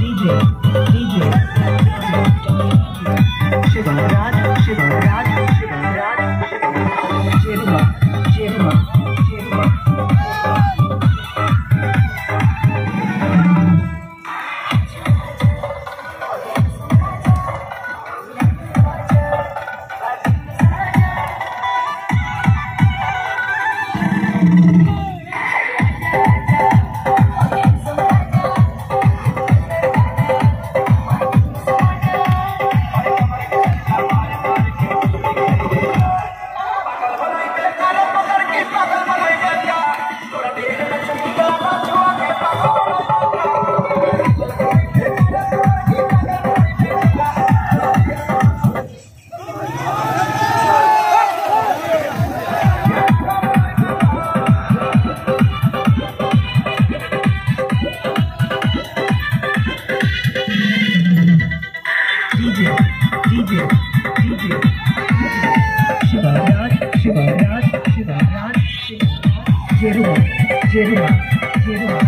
DJ, DJ, Shivaraj, Shivaraj, Shivaraj, Shiva, Shiva, Shivraj Shivraj Shivraj Shivraj जेरुआ जेरुआ जेरुआ